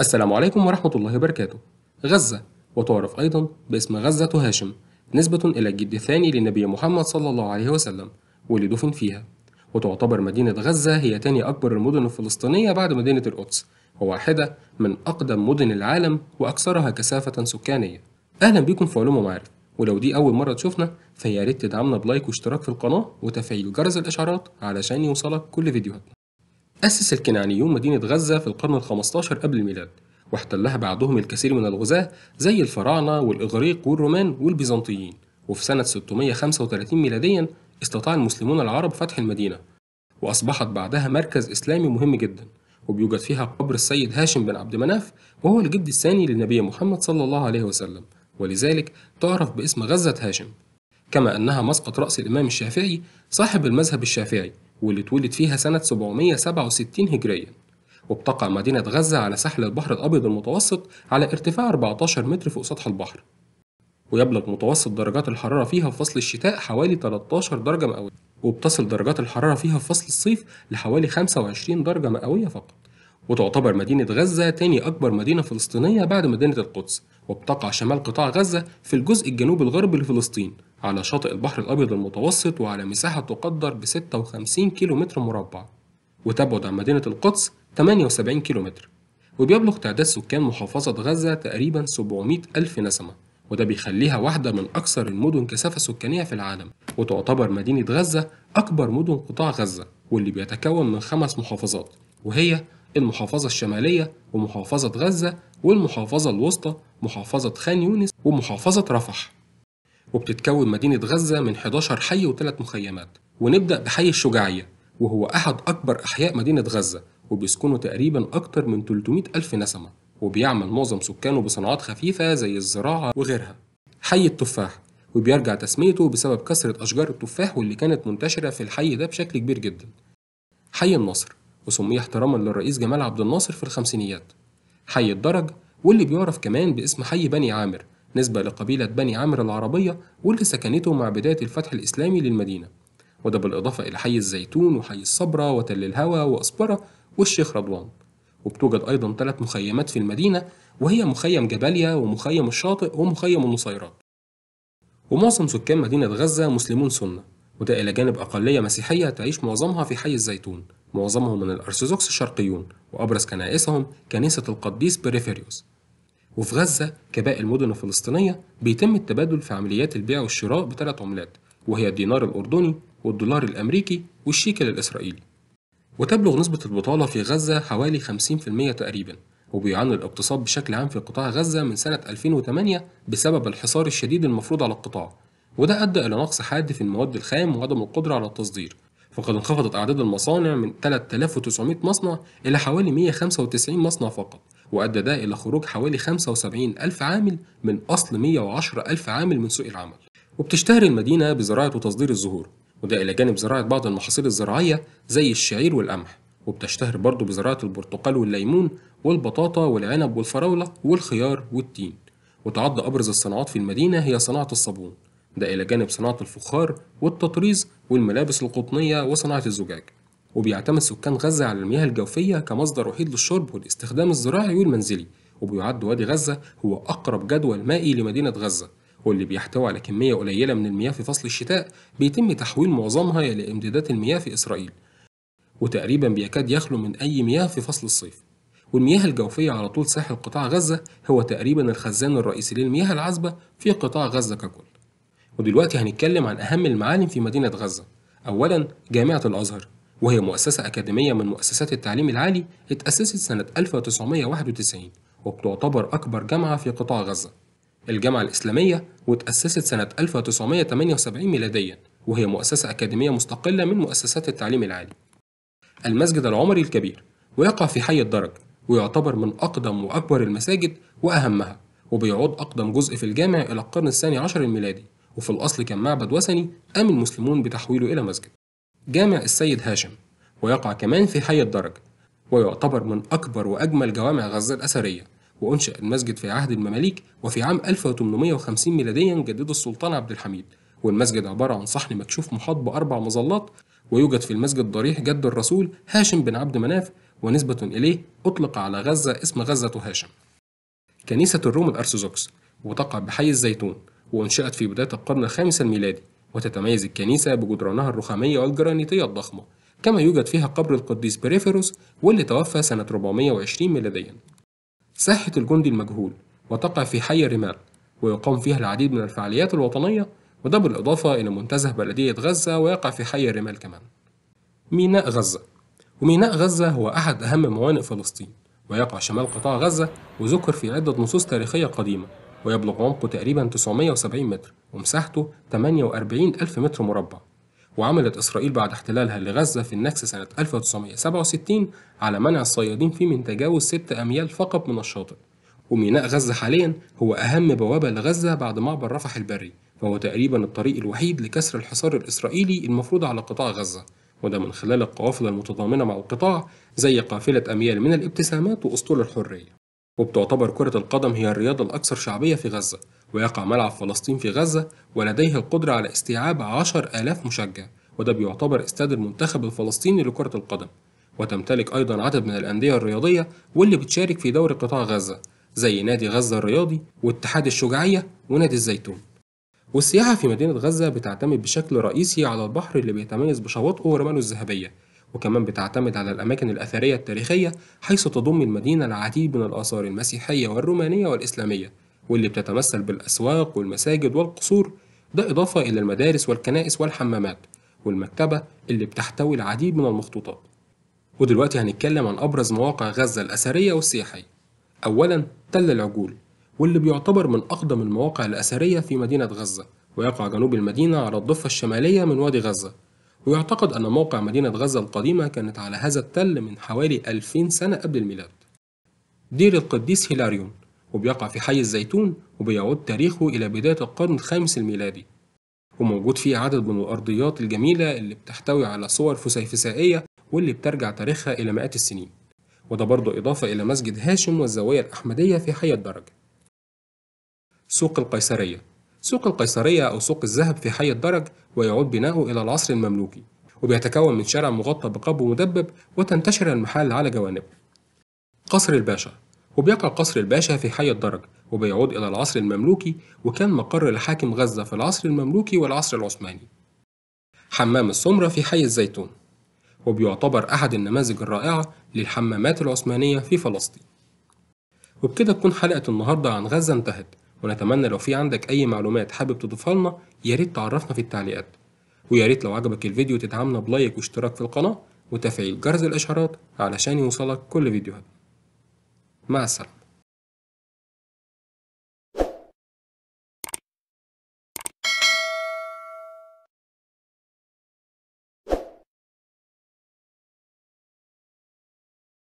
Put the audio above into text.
السلام عليكم ورحمة الله وبركاته. غزة وتعرف أيضا باسم غزة هاشم نسبة إلى الجد الثاني للنبي محمد صلى الله عليه وسلم واللي دفن فيها. وتعتبر مدينة غزة هي تاني أكبر المدن الفلسطينية بعد مدينة القدس وواحدة من أقدم مدن العالم وأكثرها كثافة سكانية. أهلا بكم في علوم ومعارف ولو دي أول مرة تشوفنا فيا ريت تدعمنا بلايك واشتراك في القناة وتفعيل جرس الإشعارات علشان يوصلك كل فيديوهاتنا. أسس الكنعانيون مدينة غزة في القرن الخمستاشر قبل الميلاد واحتلها بعدهم الكثير من الغزاة زي الفراعنة والإغريق والرومان والبيزنطيين وفي سنة 635 ميلاديا استطاع المسلمون العرب فتح المدينة وأصبحت بعدها مركز إسلامي مهم جدا وبيوجد فيها قبر السيد هاشم بن عبد مناف وهو الجد الثاني للنبي محمد صلى الله عليه وسلم ولذلك تعرف باسم غزة هاشم كما أنها مسقط رأس الإمام الشافعي صاحب المذهب الشافعي. واللي اتولد فيها سنة 767 هجريا وبتقع مدينة غزة على ساحل البحر الأبيض المتوسط على ارتفاع 14 متر فوق سطح البحر. ويبلغ متوسط درجات الحرارة فيها في فصل الشتاء حوالي 13 درجة مئوية وبتصل درجات الحرارة فيها في فصل الصيف لحوالي 25 درجة مئوية فقط. وتعتبر مدينة غزة تاني أكبر مدينة فلسطينية بعد مدينة القدس وبتقع شمال قطاع غزة في الجزء الجنوبي الغربي لفلسطين. على شاطئ البحر الأبيض المتوسط وعلى مساحة تقدر ب 56 كيلومتر مربع. وتبعد عن مدينة القدس 78 كيلومتر. وبيبلغ تعداد سكان محافظة غزة تقريبا 700 ألف نسمة. وده بيخليها واحدة من أكثر المدن كثافة سكانية في العالم. وتعتبر مدينة غزة أكبر مدن قطاع غزة واللي بيتكون من خمس محافظات. وهي المحافظة الشمالية ومحافظة غزة والمحافظة الوسطى محافظة خان يونس ومحافظة رفح. وبتتكون مدينة غزة من 11 حي وثلاث مخيمات. ونبدأ بحي الشجاعية وهو أحد أكبر أحياء مدينة غزة وبيسكنوا تقريبا أكتر من 300 ألف نسمة وبيعمل معظم سكانه بصناعات خفيفة زي الزراعة وغيرها. حي التفاح وبيرجع تسميته بسبب كثرة أشجار التفاح واللي كانت منتشرة في الحي ده بشكل كبير جدا. حي النصر وسمي احتراما للرئيس جمال عبد الناصر في الخمسينيات. حي الدرج واللي بيعرف كمان باسم حي بني عامر نسبة لقبيلة بني عامر العربية واللي سكنته مع بداية الفتح الإسلامي للمدينة. وده بالإضافة إلى حي الزيتون وحي الصبرة وتل الهوى وأسبرة والشيخ رضوان. وبتوجد أيضا ثلاث مخيمات في المدينة وهي مخيم جباليا ومخيم الشاطئ ومخيم النصيرات. ومعظم سكان مدينة غزة مسلمون سنة وده إلى جانب أقلية مسيحية تعيش معظمها في حي الزيتون. معظمهم من الأرثوذكس الشرقيون وأبرز كنائسهم كنيسة القديس بريفيريوس وفي غزة كباقي المدن الفلسطينية بيتم التبادل في عمليات البيع والشراء بثلاث عملات وهي الدينار الأردني والدولار الأمريكي والشيكل الإسرائيلي. وتبلغ نسبة البطالة في غزة حوالي 50% تقريبا وبيعاني الاقتصاد بشكل عام في قطاع غزة من سنة 2008 بسبب الحصار الشديد المفروض على القطاع. وده أدى إلى نقص حاد في المواد الخام وعدم القدرة على التصدير. فقد انخفضت أعداد المصانع من 3900 مصنع إلى حوالي 195 مصنع فقط. وأدى ده إلى خروج حوالي 75 ألف عامل من أصل 110 ألف عامل من سوق العمل. وبتشتهر المدينة بزراعة وتصدير الزهور وده إلى جانب زراعة بعض المحاصيل الزراعية زي الشعير والقمح. وبتشتهر برضه بزراعة البرتقال والليمون والبطاطا والعنب والفراولة والخيار والتين. وتعد أبرز الصناعات في المدينة هي صناعة الصابون. ده إلى جانب صناعة الفخار والتطريز والملابس القطنية وصناعة الزجاج. وبيعتمد سكان غزة على المياه الجوفية كمصدر وحيد للشرب والاستخدام الزراعي والمنزلي. وبيعد وادي غزة هو أقرب جدول مائي لمدينة غزة واللي بيحتوي على كمية قليلة من المياه في فصل الشتاء بيتم تحويل معظمها إلى إمدادات المياه في إسرائيل. وتقريبا بيكاد يخلو من أي مياه في فصل الصيف. والمياه الجوفية على طول ساحل قطاع غزة هو تقريبا الخزان الرئيسي للمياه العذبة في قطاع غزة ككل. ودلوقتي هنتكلم عن أهم المعالم في مدينة غزة. أولا جامعة الأزهر. وهي مؤسسة أكاديمية من مؤسسات التعليم العالي اتأسست سنة 1991 وبتعتبر أكبر جامعة في قطاع غزة. الجامعة الإسلامية وتأسست سنة 1978 ميلاديا وهي مؤسسة أكاديمية مستقلة من مؤسسات التعليم العالي. المسجد العمري الكبير ويقع في حي الدرج ويعتبر من أقدم وأكبر المساجد وأهمها وبيعود أقدم جزء في الجامع إلى القرن الثاني عشر الميلادي وفي الأصل كان معبد وثني قام المسلمون بتحويله إلى مسجد. جامع السيد هاشم ويقع كمان في حي الدرج ويعتبر من أكبر وأجمل جوامع غزة الأثرية وأنشأ المسجد في عهد المماليك وفي عام 1850 ميلاديا جدده السلطان عبد الحميد. والمسجد عبارة عن صحن مكشوف محاط بأربع مظلات ويوجد في المسجد ضريح جد الرسول هاشم بن عبد مناف ونسبة إليه أطلق على غزة اسم غزة هاشم. كنيسة الروم الأرثوذكس وتقع بحي الزيتون وأنشئت في بداية القرن الخامس الميلادي. وتتميز الكنيسة بجدرانها الرخامية والجرانيتية الضخمة كما يوجد فيها قبر القديس بريفيروس واللي توفى سنة 420 ميلاديا. ساحة الجندي المجهول وتقع في حي الرمال ويقام فيها العديد من الفعاليات الوطنية وده بالإضافة إلى منتزه بلدية غزة ويقع في حي الرمال كمان. ميناء غزة. وميناء غزة هو أحد أهم موانئ فلسطين ويقع شمال قطاع غزة وذكر في عدة نصوص تاريخية قديمة. ويبلغ عمقه تقريبا 970 متر ومساحته 48 ألف متر مربع. وعملت إسرائيل بعد احتلالها لغزة في النكسة سنة 1967 على منع الصيادين فيه من تجاوز 6 أميال فقط من الشاطئ. وميناء غزة حاليا هو أهم بوابة لغزة بعد معبر رفح البري فهو تقريبا الطريق الوحيد لكسر الحصار الإسرائيلي المفروض على قطاع غزة. وده من خلال القوافل المتضامنة مع القطاع زي قافلة أميال من الابتسامات وأسطول الحرية. وبتعتبر كرة القدم هي الرياضة الأكثر شعبية في غزة ويقع ملعب فلسطين في غزة ولديه القدرة على استيعاب عشر آلاف مشجع وده بيعتبر استاد المنتخب الفلسطيني لكرة القدم. وتمتلك أيضا عدد من الأندية الرياضية واللي بتشارك في دوري قطاع غزة زي نادي غزة الرياضي واتحاد الشجاعية ونادي الزيتون. والسياحة في مدينة غزة بتعتمد بشكل رئيسي على البحر اللي بيتميز بشواطئه ورماله الذهبية وكمان بتعتمد على الأماكن الأثرية التاريخية حيث تضم المدينة العديد من الآثار المسيحية والرومانية والإسلامية واللي بتتمثل بالأسواق والمساجد والقصور ده إضافة إلى المدارس والكنائس والحمامات والمكتبة اللي بتحتوي العديد من المخطوطات. ودلوقتي هنتكلم عن أبرز مواقع غزة الأثرية والسياحية. أولا تل العجول واللي بيعتبر من أقدم المواقع الأثرية في مدينة غزة ويقع جنوب المدينة على الضفة الشمالية من وادي غزة. ويعتقد أن موقع مدينة غزة القديمة كانت على هذا التل من حوالي 2000 سنة قبل الميلاد. دير القديس هيلاريون وبيقع في حي الزيتون وبيعود تاريخه إلى بداية القرن الخامس الميلادي. وموجود فيه عدد من الأرضيات الجميلة اللي بتحتوي على صور فسيفسائية واللي بترجع تاريخها إلى مئات السنين. وده برضه إضافة إلى مسجد هاشم والزاوية الأحمدية في حي الدرج. سوق القيصرية. سوق القيصرية أو سوق الذهب في حي الدرج ويعود بناؤه إلى العصر المملوكي وبيتكون من شارع مغطى بقبو مدبب وتنتشر المحال على جوانبه. قصر الباشا. وبيقع قصر الباشا في حي الدرج وبيعود إلى العصر المملوكي وكان مقر لحاكم غزة في العصر المملوكي والعصر العثماني. حمام السمرة في حي الزيتون. وبيعتبر أحد النماذج الرائعة للحمامات العثمانية في فلسطين. وبكده تكون حلقة النهاردة عن غزة انتهت. ونتمنى لو في عندك أي معلومات حابب تضيفها لنا يا ريت تعرفنا في التعليقات. ويا ريت لو عجبك الفيديو تدعمنا ب like واشتراك في القناة وتفعيل جرس الإشعارات علشان يوصلك كل فيديوهات. مع السلامة.